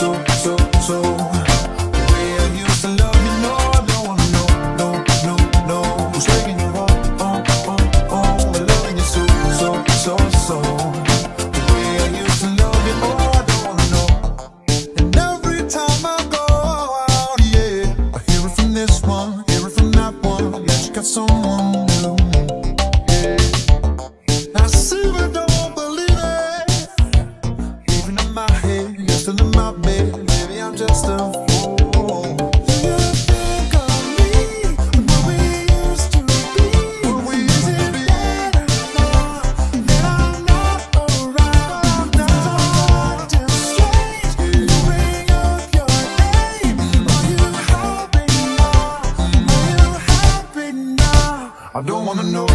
so, so, so. wanna know